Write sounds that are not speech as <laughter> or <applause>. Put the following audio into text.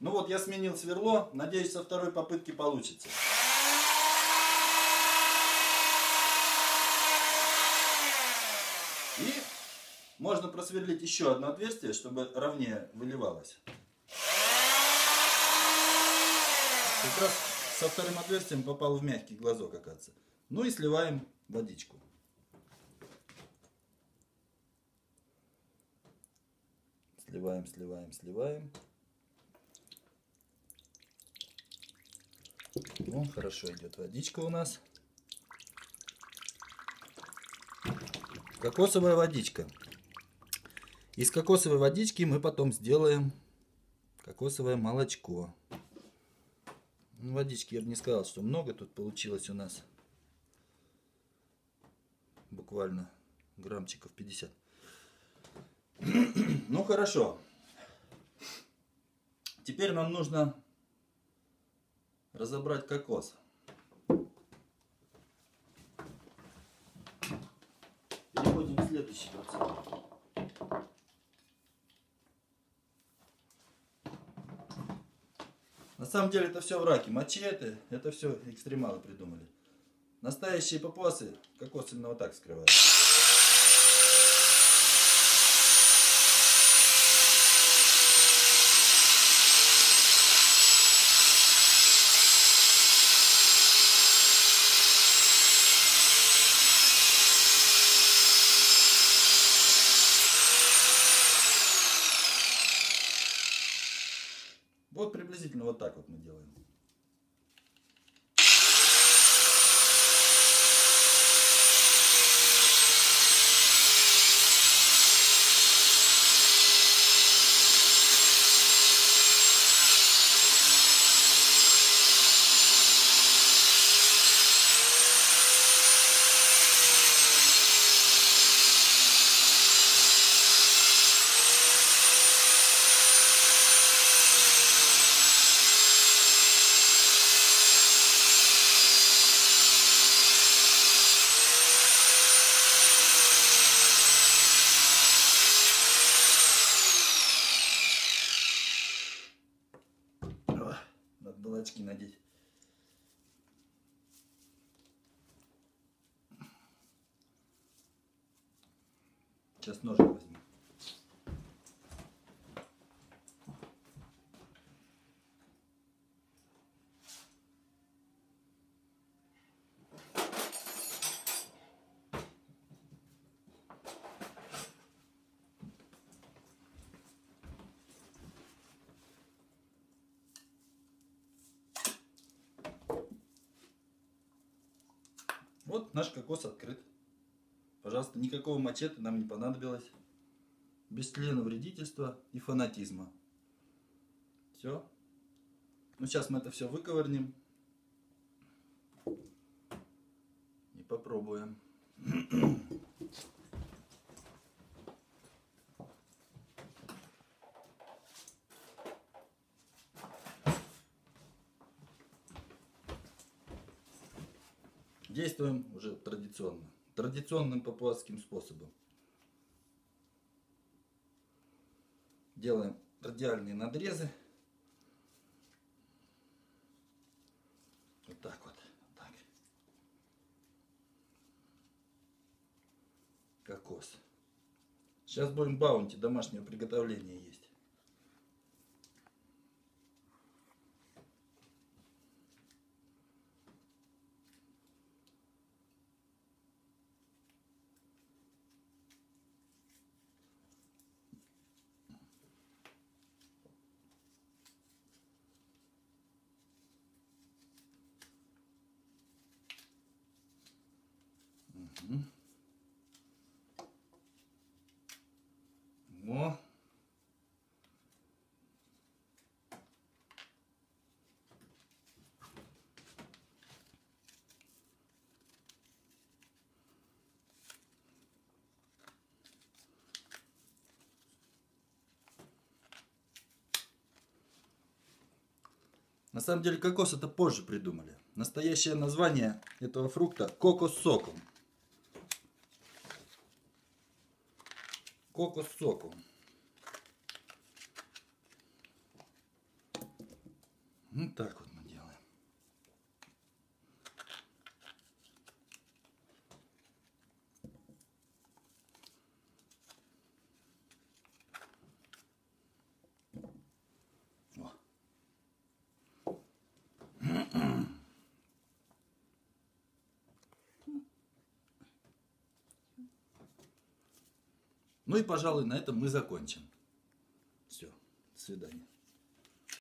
Ну вот, я сменил сверло. Надеюсь, со второй попытки получится. И можно просверлить еще одно отверстие, чтобы ровнее выливалось. Как раз со вторым отверстием попал в мягкий глазок, оказывается. Ну и сливаем водичку. Сливаем, сливаем, сливаем. Ну, хорошо идет водичка у нас. Кокосовая водичка. Из кокосовой водички мы потом сделаем кокосовое молочко. Ну, водички я бы не сказал, что много тут получилось у нас. Буквально граммчиков 50. <clears throat> Ну хорошо. Теперь нам нужно разобрать кокос. Переходим к следующей процедуре. На самом деле это все враки. Мачете, это все экстремалы придумали. Настоящие папуасы кокос именно вот так скрывают. Вот приблизительно вот так вот мы делаем. Надо очки надеть. Сейчас ножик возьму. Вот наш кокос открыт. Пожалуйста, никакого мачете нам не понадобилось. Без члена вредительства и фанатизма. Все. Ну, сейчас мы это все выковырнем. И попробуем. <clears throat> Действуем уже традиционно. Традиционным папуасским способом. Делаем радиальные надрезы. Вот так вот. так. Кокос. Сейчас будем баунти домашнего приготовления есть. О. На самом деле кокос это позже придумали. Настоящее название этого фрукта кокос соком. кокос соку. Ну так вот. Ну и, пожалуй, на этом мы закончим. Все, до свидания.